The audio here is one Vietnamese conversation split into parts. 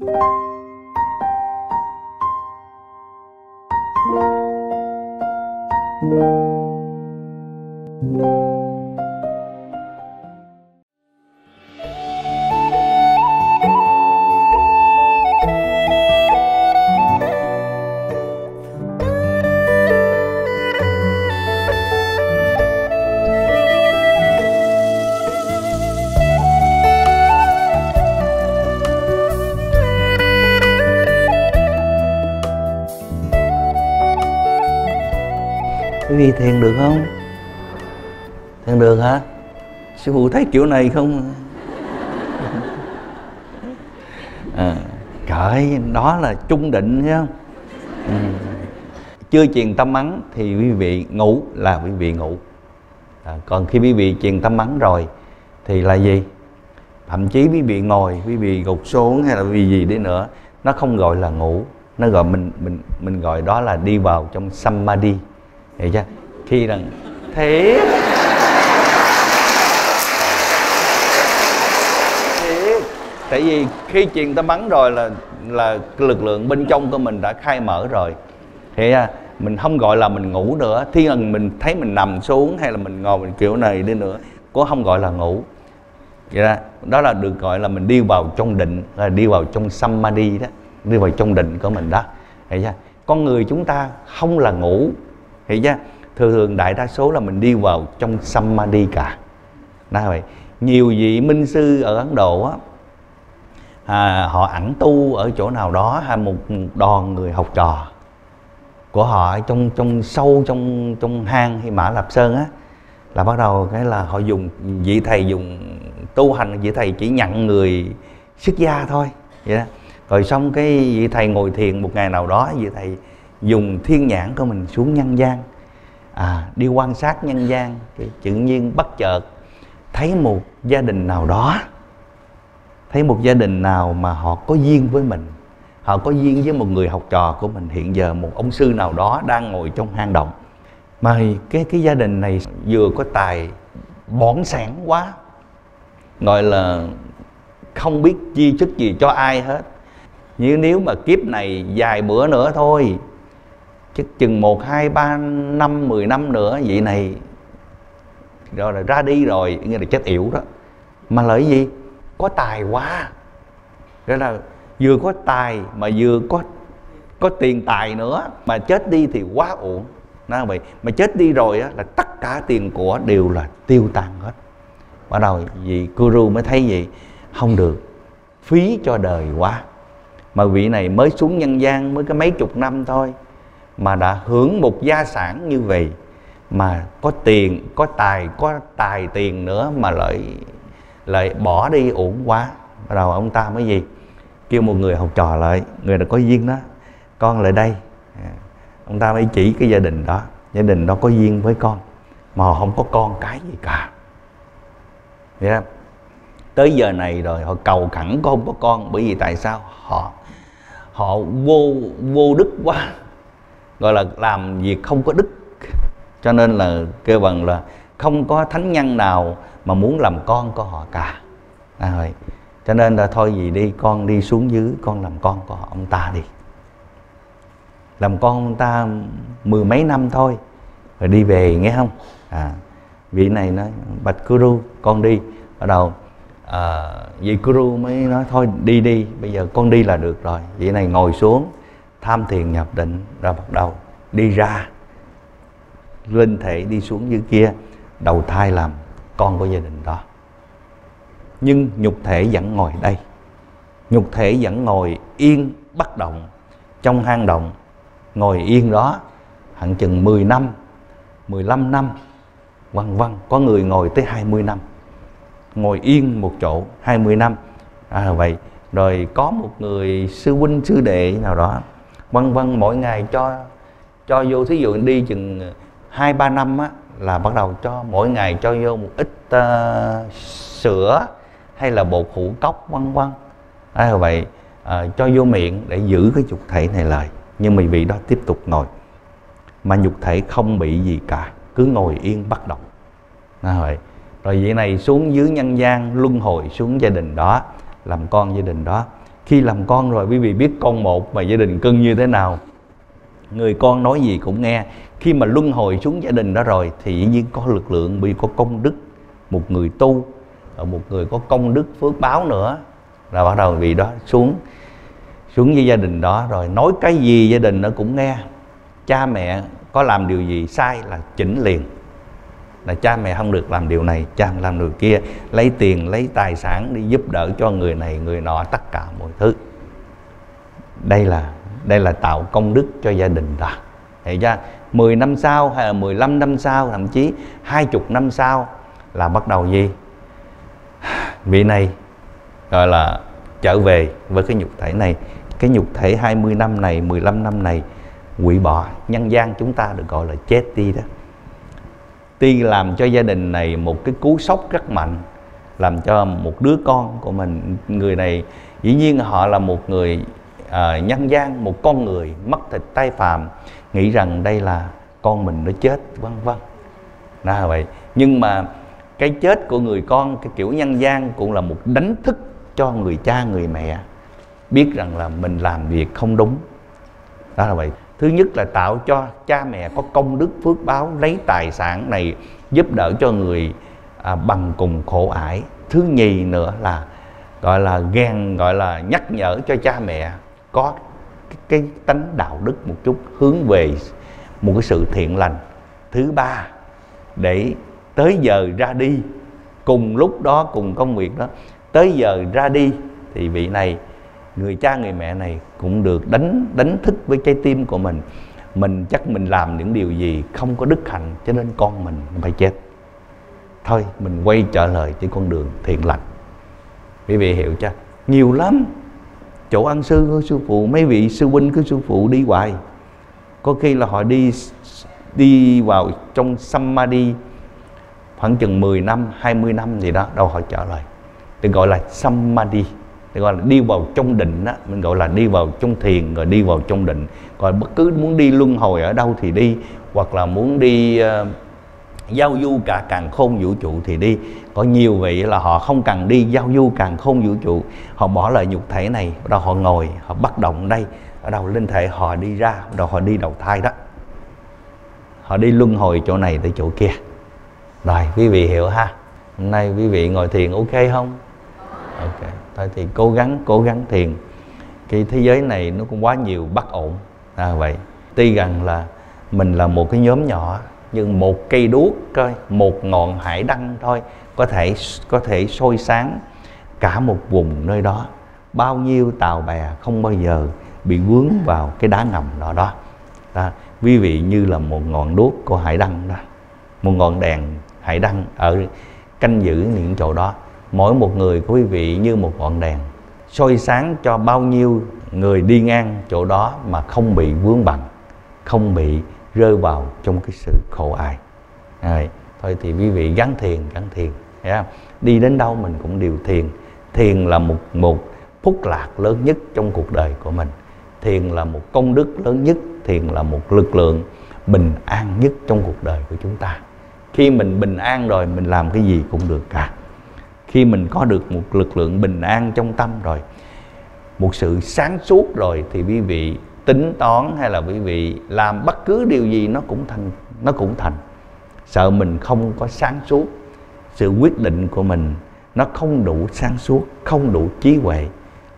thank you. Sư phụ thấy kiểu này không? À, trời đó là trung định thấy không ừ. chưa truyền tâm ấn thì quý vị ngủ là quý vị ngủ. À, còn khi quý vị truyền tâm ấn rồi thì là gì? Thậm chí quý vị ngồi quý vị gục xuống hay là vì gì đi nữa nó không gọi là ngủ. Nó gọi mình mình mình gọi đó là đi vào trong samadhi. Hiểu chưa? Khi rằng thế tại vì khi truyền tâm bắn rồi là là lực lượng bên trong của mình đã khai mở rồi. Thì à, mình không gọi là mình ngủ nữa. Thiên lần mình thấy mình nằm xuống hay là mình ngồi mình kiểu này đi nữa cũng không gọi là ngủ. Vậy đó, đó là được gọi là mình đi vào trong định là đi vào trong samadhi đó đi vào trong định của mình đó. Hiểu chưa à, con người chúng ta không là ngủ. Hiểu chưa à, thường thường đại đa số là mình đi vào trong samadhi cả. Đó vậy? Nhiều vị minh sư ở ấn độ á à, họ ẩn tu ở chỗ nào đó hay một đoàn người học trò của họ trong trong sâu trong trong hang hay mã lạp sơn á là bắt đầu cái là họ dùng vị thầy dùng tu hành vị thầy chỉ nhận người xuất gia thôi vậy đó. Rồi xong cái vị thầy ngồi thiền một ngày nào đó vị thầy dùng thiên nhãn của mình xuống nhân gian. À, đi quan sát nhân gian thì tự nhiên bất chợt thấy một gia đình nào đó thấy một gia đình nào mà họ có duyên với mình, họ có duyên với một người học trò của mình, hiện giờ một ông sư nào đó đang ngồi trong hang động. Mà cái cái gia đình này vừa có tài bỏn sản quá, gọi là không biết chi chức gì cho ai hết. Như nếu mà kiếp này dài bữa nữa thôi chứ chừng một, hai, ba, năm, mười năm nữa, vậy này, rồi là ra đi rồi, nghĩa là chết yểu đó. Mà lợi gì? Có tài quá. Đó là vừa có tài mà vừa có có tiền tài nữa mà chết đi thì quá uổng. Nó vậy mà chết đi rồi á, là tất cả tiền của đều là tiêu tan hết. Bắt đầu vị guru mới thấy vậy, không được phí cho đời quá. Mà vị này mới xuống nhân gian mới có mấy chục năm thôi mà đã hưởng một gia sản như vậy mà có tiền có tài có tài tiền nữa mà lại lại bỏ đi, uổng quá. Bắt đầu ông ta mới gì? Kêu một người học trò lại. Người đã có duyên đó, con lại đây. À, ông ta mới chỉ cái gia đình đó. Gia đình đó có duyên với con, mà họ không có con cái gì cả. Vậy không? tới giờ này rồi, họ cầu khẩn có không có con. Bởi vì tại sao? Họ họ vô vô đức quá. Gọi là làm việc không có đức. Cho nên là kêu bằng là không có thánh nhân nào mà muốn làm con của họ cả. À, rồi. Cho nên là thôi gì đi con đi xuống dưới con làm con của ông ta đi. Làm con ông ta mười mấy năm thôi rồi đi về nghe không? À vị này nói bạch guru con đi. Bắt đầu à, vị guru mới nói thôi đi đi bây giờ con đi là được rồi. Vị này ngồi xuống tham thiền nhập định rồi bắt đầu đi ra. Linh thể đi xuống dưới kia đầu thai làm con của gia đình đó. Nhưng nhục thể vẫn ngồi đây. Nhục thể vẫn ngồi yên bất động trong hang động. Ngồi yên đó hẳn chừng 10 năm 15 năm vân vân. Có người ngồi tới 20 năm. Ngồi yên một chỗ 20 năm. À, vậy. Rồi có một người sư huynh sư đệ nào đó vân vân mỗi ngày cho cho vô. Thí dụ đi chừng à, hai ba năm á là bắt đầu cho mỗi ngày cho vô một ít uh, sữa hay là bột hũ cốc vân vân. À, vậy uh, cho vô miệng để giữ cái nhục thể này lại. Nhưng mà vị đó tiếp tục ngồi mà nhục thể không bị gì cả cứ ngồi yên bất động. À, vậy rồi vị này xuống dưới nhân gian luân hồi xuống gia đình đó làm con gia đình đó. Khi làm con rồi quý vị biết con một mà gia đình cưng như thế nào? Người con nói gì cũng nghe khi mà luân hồi xuống gia đình đó rồi, thì dĩ nhiên có lực lượng bị có công đức, một người tu ờ, một người có công đức, phước báo nữa. Là bắt đầu vì đó xuống xuống với gia đình đó rồi. Nói cái gì gia đình nó cũng nghe. Cha mẹ có làm điều gì sai là chỉnh liền. Là cha mẹ không được làm điều này, cha làm điều kia. Lấy tiền, lấy tài sản đi giúp đỡ cho người này, người nọ, tất cả mọi thứ. Đây là đây là tạo công đức cho gia đình đó. Hiểu chưa? 10 năm sau hay là 15 năm sau thậm chí 20 năm sau là bắt đầu gì? Vị này gọi là trở về với cái nhục thể này. Cái nhục thể 20 năm này 15 năm này quỷ bỏ nhân gian chúng ta được gọi là chết đi đó. Tuy làm cho gia đình này một cái cú sốc rất mạnh làm cho một đứa con của mình người này dĩ nhiên họ là một người uh, nhân gian một con người mất thịt tay phàm nghĩ rằng đây là con mình nó chết vân vân. Là vậy. Nhưng mà cái chết của người con cái kiểu nhân gian cũng là một đánh thức cho người cha người mẹ biết rằng là mình làm việc không đúng. Đó là vậy. Thứ nhất là tạo cho cha mẹ có công đức phước báo lấy tài sản này giúp đỡ cho người à, bằng cùng khổ ải. Thứ nhì nữa là gọi là ghen gọi là nhắc nhở cho cha mẹ có cái, cái tánh đạo đức một chút hướng về một cái sự thiện lành. Thứ ba để tới giờ ra đi cùng lúc đó cùng công việc đó tới giờ ra đi thì vị này người cha người mẹ này cũng được đánh đánh thức với trái tim của mình. Mình chắc mình làm những điều gì không có đức hạnh cho nên con mình phải chết. Thôi mình quay trở lại trên con đường thiện lành. Quý vị hiểu chưa? Nhiều lắm chỗ ăn sư của sư phụ mấy vị sư huynh của sư phụ đi hoài. Có khi là họ đi đi vào trong samadhi khoảng chừng 10 năm 20 năm gì đó đâu họ trở lại. Được gọi là samadhi. Được gọi là đi vào trong định đó mình gọi là đi vào trong thiền rồi đi vào trong định. Còn bất cứ muốn đi luân hồi ở đâu thì đi hoặc là muốn đi uh, giao du cả càng khôn vũ trụ thì đi. Có nhiều vị là họ không cần đi giao du càng khôn vũ trụ. Họ bỏ lại nhục thể này rồi họ ngồi họ bắt động đây. Ở đầu linh thể họ đi ra rồi họ đi đầu thai đó. Họ đi luân hồi chỗ này tới chỗ kia. Rồi quý vị hiểu ha? Hôm nay quý vị ngồi thiền ok không? Ok thôi thì cố gắng cố gắng thiền. Cái thế giới này nó cũng quá nhiều bất ổn. À, vậy tuy rằng là mình là một cái nhóm nhỏ nhưng một cây đuốc coi một ngọn hải đăng thôi có thể có thể soi sáng cả một vùng nơi đó. Bao nhiêu tàu bè không bao giờ bị vướng vào cái đá ngầm đó đó, đó. quý vị như là một ngọn đuốc của hải đăng đó một ngọn đèn hải đăng ở canh giữ những chỗ đó. Mỗi một người của quý vị như một ngọn đèn soi sáng cho bao nhiêu người đi ngang chỗ đó mà không bị vướng bằng không bị rơi vào trong cái sự khổ ai, Rồi, thôi thì quý vị gắn thiền gắn thiền yeah. đi đến đâu mình cũng đều thiền. Thiền là một một phúc lạc lớn nhất trong cuộc đời của mình. Thiền là một công đức lớn nhất thiền là một lực lượng bình an nhất trong cuộc đời của chúng ta. Khi mình bình an rồi mình làm cái gì cũng được cả. Khi mình có được một lực lượng bình an trong tâm rồi một sự sáng suốt rồi thì quý vị tính toán hay là quý vị làm bất cứ điều gì nó cũng thành nó cũng thành. Sợ mình không có sáng suốt sự quyết định của mình nó không đủ sáng suốt không đủ trí huệ.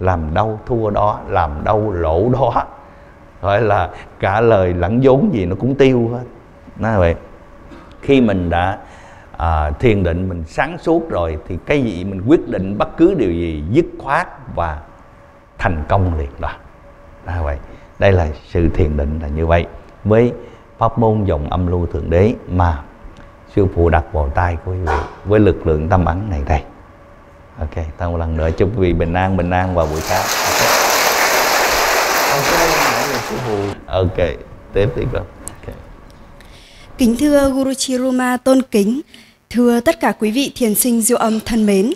Làm đâu thua đó làm đâu lỗ đó. Gọi là cả lời lẫn vốn gì nó cũng tiêu hết. Nói vậy. Khi mình đã à, thiền định mình sáng suốt rồi thì cái gì mình quyết định bất cứ điều gì dứt khoát và thành công liền đó. Là vậy đây là sự thiền định là như vậy. Với pháp môn dòng âm lưu thượng đế mà sư phụ đặt vào tay của quý vị với lực lượng tâm ấn này đây. Ok ta một lần nữa chúc quý vị bình an bình an vào buổi sáng. Ok. Ok tiếp tiếp rồi Kính thưa Guru Chiruma tôn kính, thưa tất cả quý vị thiền sinh diệu âm thân mến.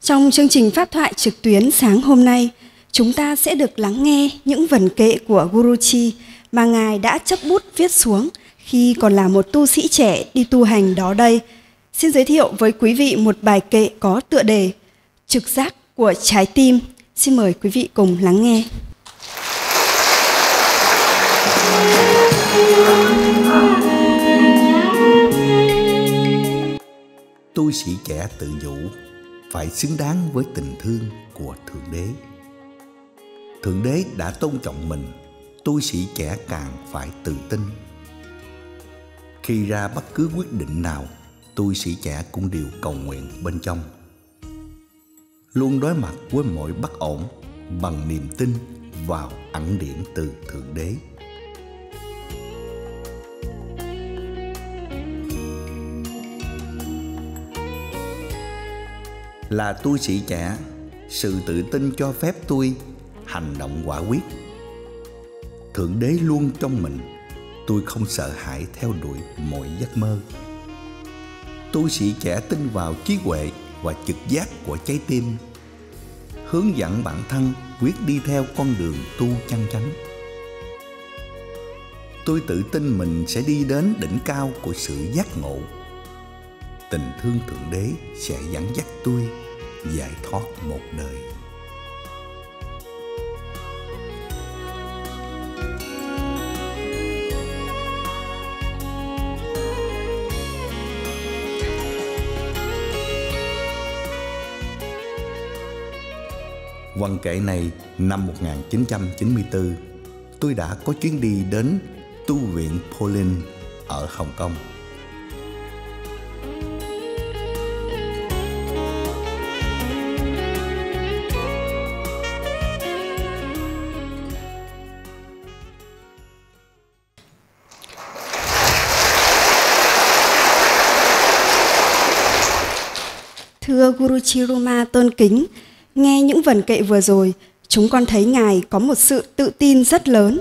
Trong chương trình pháp thoại trực tuyến sáng hôm nay, chúng ta sẽ được lắng nghe những vần kệ của Guruji mà Ngài đã chấp bút viết xuống khi còn là một tu sĩ trẻ đi tu hành đó đây. Xin giới thiệu với quý vị một bài kệ có tựa đề Trực giác của trái tim, Xin mời quý vị cùng lắng nghe. Tu sĩ trẻ tự nhủ phải xứng đáng với tình thương của Thượng Đế. Thượng Đế đã tôn trọng mình, tu sĩ trẻ càng phải tự tin. Khi ra bất cứ quyết định nào, tu sĩ trẻ cũng đều cầu nguyện bên trong. Luôn đối mặt với mọi bất ổn bằng niềm tin vào ẩn điển từ Thượng Đế. Là tu sĩ trẻ, sự tự tin cho phép tôi hành động quả quyết. Thượng Đế luôn trong mình, tôi không sợ hãi theo đuổi mọi giấc mơ. Tu sĩ trẻ tin vào trí huệ và trực giác của trái tim hướng dẫn bản thân quyết đi theo con đường tu chân chánh tôi tự tin mình sẽ đi đến đỉnh cao của sự giác ngộ tình thương thượng đế sẽ dẫn dắt tôi giải thoát một đời Văn kể này năm 1994, tôi đã có chuyến đi đến tu viện Pauline ở Hồng Kông. Thưa Guru Chiruma tôn kính, Nghe những vần kệ vừa rồi, chúng con thấy Ngài có một sự tự tin rất lớn,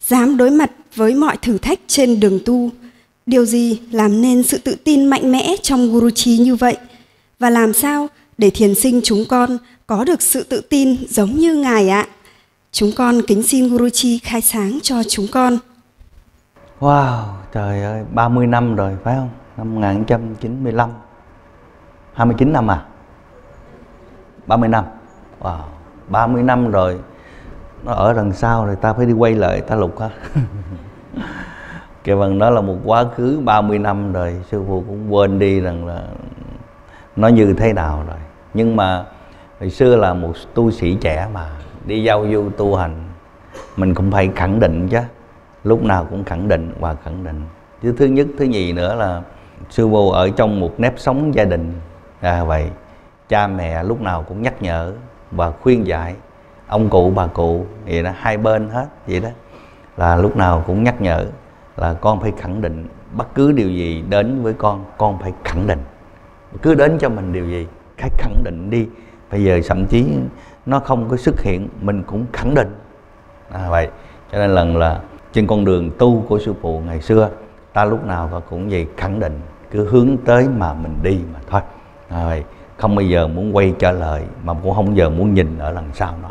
dám đối mặt với mọi thử thách trên đường tu. Điều gì làm nên sự tự tin mạnh mẽ trong Guruji như vậy? Và làm sao để thiền sinh chúng con có được sự tự tin giống như Ngài ạ? Chúng con kính xin Guruji khai sáng cho chúng con. Wow, trời ơi, 30 năm rồi phải không? Năm 1995 29 năm à? 30 năm. Wow, 30 năm rồi, nó ở đằng sau rồi ta phải đi quay lại, ta lục ha cái phần đó là một quá khứ 30 năm rồi, sư phụ cũng quên đi rằng là nó như thế nào rồi. Nhưng mà hồi xưa là một tu sĩ trẻ mà, đi giao du tu hành, mình cũng phải khẳng định chứ. Lúc nào cũng khẳng định và khẳng định. Chứ thứ nhất, thứ nhì nữa là sư phụ ở trong một nếp sống gia đình. À vậy cha mẹ lúc nào cũng nhắc nhở và khuyên dạy. Ông cụ bà cụ vậy đó hai bên hết vậy đó. Là lúc nào cũng nhắc nhở là con phải khẳng định bất cứ điều gì đến với con con phải khẳng định. Cứ đến cho mình điều gì hãy khẳng định đi. Bây giờ thậm chí nó không có xuất hiện mình cũng khẳng định. À, vậy cho nên lần là trên con đường tu của sư phụ ngày xưa ta lúc nào cũng vậy khẳng định cứ hướng tới mà mình đi mà thôi. À, vậy không bao giờ muốn quay trở lại mà cũng không bao giờ muốn nhìn ở lần sau nó.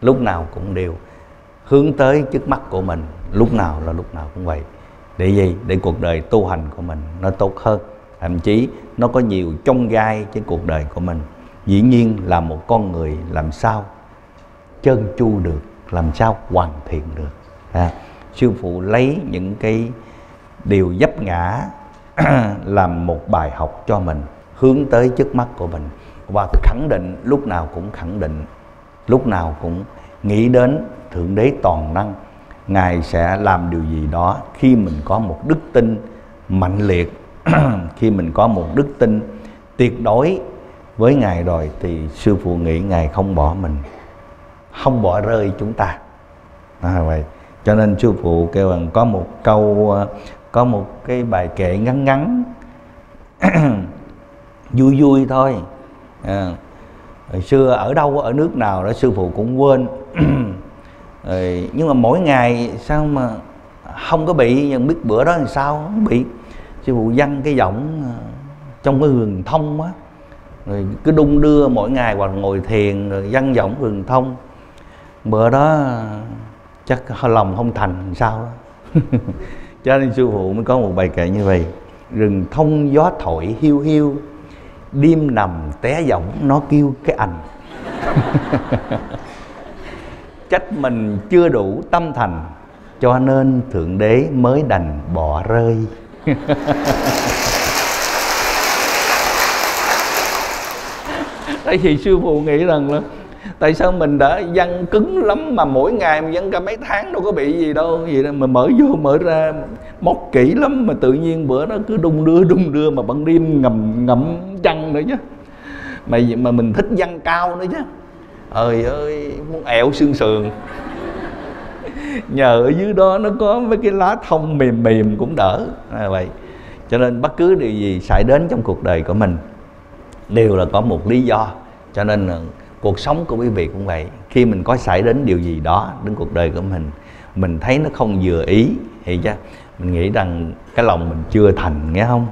Lúc nào cũng đều hướng tới trước mắt của mình lúc nào là lúc nào cũng vậy. Để gì? Để cuộc đời tu hành của mình nó tốt hơn. Thậm chí nó có nhiều trong gai trên cuộc đời của mình. Dĩ nhiên là một con người làm sao chân chu được làm sao hoàn thiện được. À, sư phụ lấy những cái điều dấp ngã làm một bài học cho mình hướng tới trước mắt của mình. Và khẳng định lúc nào cũng khẳng định lúc nào cũng nghĩ đến thượng đế toàn năng ngài sẽ làm điều gì đó khi mình có một đức tin mạnh liệt. Khi mình có một đức tin tuyệt đối với ngài rồi thì sư phụ nghĩ ngài không bỏ mình không bỏ rơi chúng ta. À, vậy cho nên sư phụ kêu rằng có một câu ờ, có một cái bài kệ ngắn ngắn. vui vui thôi. À, hồi xưa ở đâu ở nước nào đó sư phụ cũng quên. Rồi, nhưng mà mỗi ngày sao mà không có bị nhưng biết bữa đó làm sao? Không bị. Sư phụ văng cái giọng à, trong cái hường thông á. Rồi cứ đung đưa mỗi ngày hoặc ngồi thiền rồi văng giọng hường thông. Bữa đó à, chắc lòng không thành làm sao đó cho nên sư phụ mới có một bài kệ như vậy. Rừng thông gió thổi hiu hiu đêm nằm té giọng nó kêu cái ảnh, trách mình chưa đủ tâm thành cho nên thượng đế mới đành bỏ rơi. Tại vì sư phụ nghĩ rằng là tại sao mình đã văn cứng lắm mà mỗi ngày mình văn cả mấy tháng đâu có bị gì đâu? Gì đâu mà mở vô, mở ra, móc kỹ lắm mà tự nhiên bữa đó cứ đung đưa đung đưa mà ban đêm ngầm, ngậm chăn nữa chứ. Mà mà mình thích văn cao nữa chứ. Ơi ơi, muốn ẹo xương sườn. Nhờ ở dưới đó nó có mấy cái lá thông mềm mềm cũng đỡ. Là vậy. Cho nên bất cứ điều gì xảy đến trong cuộc đời của mình đều là có một lý do. Cho nên cuộc sống của quý vị cũng vậy. Khi mình có xảy đến điều gì đó đến cuộc đời của mình mình thấy nó không vừa ý thì chứ mình nghĩ rằng cái lòng mình chưa thành nghe không?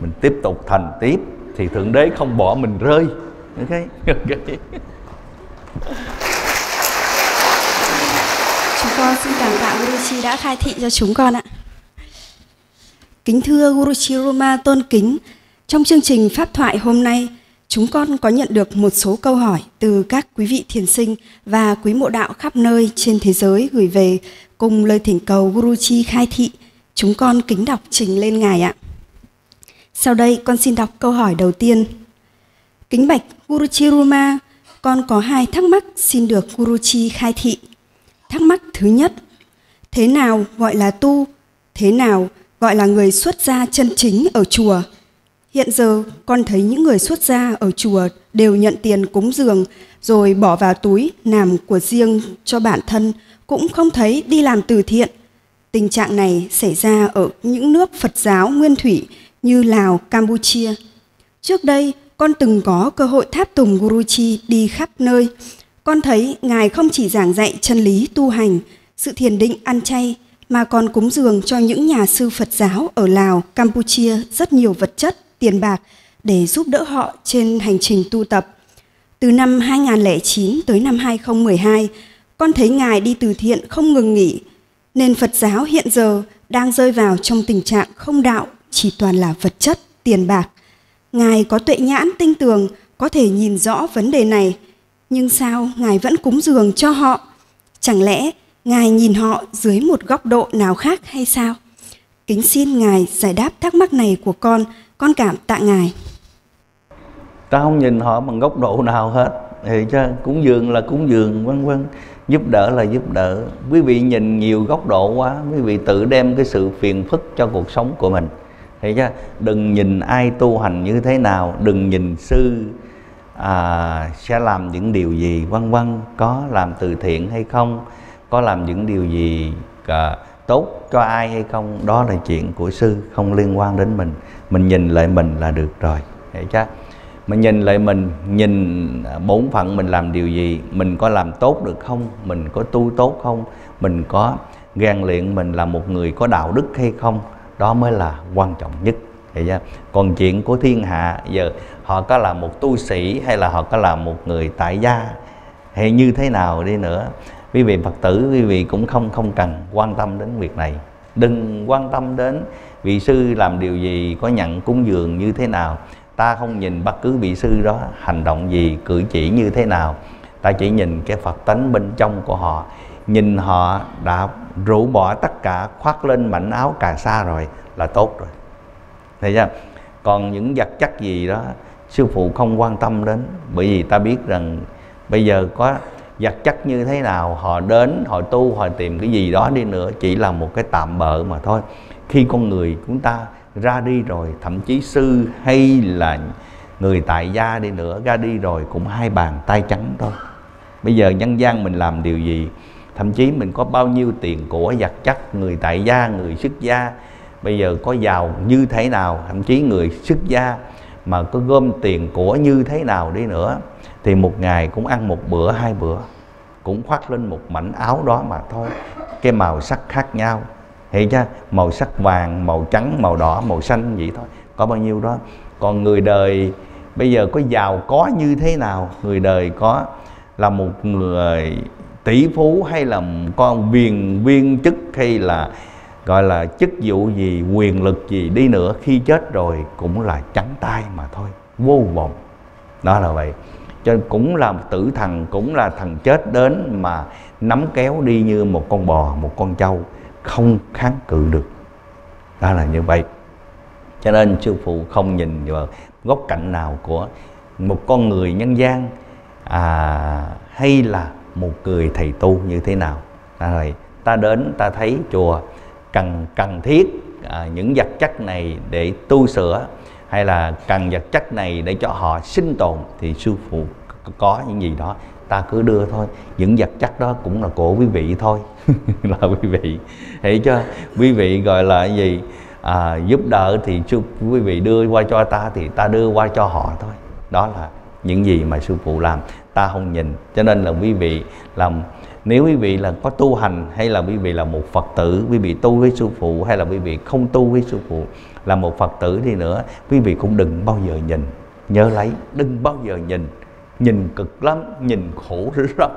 Mình tiếp tục thành tiếp thì thượng đế không bỏ mình rơi. Ok? Ok. Chúng con xin cảm tạ Guruji đã khai thị cho chúng con ạ. Kính thưa Guruji Roma tôn kính trong chương trình pháp thoại hôm nay Chúng con có nhận được một số câu hỏi từ các quý vị thiền sinh và quý mộ đạo khắp nơi trên thế giới gửi về cùng lời thỉnh cầu Guruji khai thị. Chúng con kính đọc trình lên Ngài ạ. Sau đây con xin đọc câu hỏi đầu tiên. Kính bạch Guruji Ruma, con có hai thắc mắc xin được Guruji khai thị. Thắc mắc thứ nhất, thế nào gọi là tu? Thế nào gọi là người xuất gia chân chính ở chùa? Hiện giờ con thấy những người xuất gia ở chùa đều nhận tiền cúng dường rồi bỏ vào túi làm của riêng cho bản thân, cũng không thấy đi làm từ thiện. Tình trạng này xảy ra ở những nước Phật giáo nguyên thủy như Lào, Campuchia. Trước đây, con từng có cơ hội tháp tùng Guruji đi khắp nơi. Con thấy Ngài không chỉ giảng dạy chân lý tu hành, sự thiền định ăn chay, mà còn cúng dường cho những nhà sư Phật giáo ở Lào, Campuchia rất nhiều vật chất tiền bạc để giúp đỡ họ trên hành trình tu tập. Từ năm 2009 tới năm 2012, con thấy Ngài đi từ thiện không ngừng nghỉ, nên Phật giáo hiện giờ đang rơi vào trong tình trạng không đạo, chỉ toàn là vật chất, tiền bạc. Ngài có tuệ nhãn tinh tường, có thể nhìn rõ vấn đề này, nhưng sao Ngài vẫn cúng dường cho họ? Chẳng lẽ Ngài nhìn họ dưới một góc độ nào khác hay sao? Kính xin Ngài giải đáp thắc mắc này của con con cảm tạ ngài. Ta không nhìn họ bằng góc độ nào hết thì cho cúng dường là cúng dường vân vân. Giúp đỡ là giúp đỡ. Quý vị nhìn nhiều góc độ quá quý vị tự đem cái sự phiền phức cho cuộc sống của mình. Thì chứ đừng nhìn ai tu hành như thế nào đừng nhìn sư à, sẽ làm những điều gì vân vân. Có làm từ thiện hay không có làm những điều gì à, tốt cho ai hay không, đó là chuyện của sư, không liên quan đến mình. Mình nhìn lại mình là được rồi, hiểu chưa? Mình nhìn lại mình, nhìn à, bốn phận mình làm điều gì, mình có làm tốt được không, mình có tu tốt không, mình có rèn luyện mình là một người có đạo đức hay không, đó mới là quan trọng nhất, hiểu chưa? Còn chuyện của thiên hạ, giờ họ có là một tu sĩ hay là họ có là một người tại gia, hay như thế nào đi nữa quý vị phật tử, quý vị cũng không không cần quan tâm đến việc này. Đừng quan tâm đến vị sư làm điều gì, có nhận cúng dường như thế nào. Ta không nhìn bất cứ vị sư đó hành động gì, cử chỉ như thế nào. Ta chỉ nhìn cái phật tánh bên trong của họ. Nhìn họ đã rũ bỏ tất cả, khoác lên mảnh áo cà sa rồi là tốt rồi. Thấy chưa? Còn những vật chất gì đó, sư phụ không quan tâm đến, bởi vì ta biết rằng bây giờ có vật chất như thế nào họ đến, họ tu, họ tìm cái gì đó đi nữa chỉ là một cái tạm bợ mà thôi. Khi con người chúng ta ra đi rồi, thậm chí sư hay là người tại gia đi nữa, ra đi rồi cũng hai bàn tay trắng thôi. Bây giờ nhân gian mình làm điều gì? Thậm chí mình có bao nhiêu tiền của, vật chất, người tại gia, người xuất gia. Bây giờ có giàu như thế nào? Thậm chí người xuất gia mà có gom tiền của như thế nào đi nữa? Thì một ngày cũng ăn một bữa, hai bữa cũng khoác lên một mảnh áo đó mà thôi. Cái màu sắc khác nhau. Hiểu chưa? Màu sắc vàng, màu trắng, màu đỏ, màu xanh vậy thôi. Có bao nhiêu đó. Còn người đời, bây giờ có giàu có như thế nào? Người đời có là một người tỷ phú hay là con viên viên chức hay là, gọi là chức vụ gì, quyền lực gì đi nữa, khi chết rồi cũng là trắng tay mà thôi. Vô vọng. Đó là vậy cho nên cũng là tử thần cũng là thần chết đến mà nắm kéo đi như một con bò một con trâu không kháng cự được. Đó là như vậy. Cho nên sư phụ không nhìn vào góc cạnh nào của một con người nhân gian à, hay là một người thầy tu như thế nào. Rồi ta đến ta thấy chùa cần cần thiết à, những vật chất này để tu sửa hay là cần vật chất này để cho họ sinh tồn thì sư phụ có những gì đó ta cứ đưa thôi. Những vật chất đó cũng là của quý vị thôi. Là quý vị. Hiểu cho quý vị gọi là gì? À, giúp đỡ thì sư quý vị đưa qua cho ta thì ta đưa qua cho họ thôi. Đó là những gì mà sư phụ làm. Ta không nhìn. Cho nên là quý vị làm nếu quý vị là có tu hành hay là quý vị là một phật tử quý vị tu với sư phụ hay là quý vị không tu với sư phụ là một phật tử đi nữa quý vị cũng đừng bao giờ nhìn. Nhớ lấy đừng bao giờ nhìn. Nhìn cực lắm nhìn khổ lắm.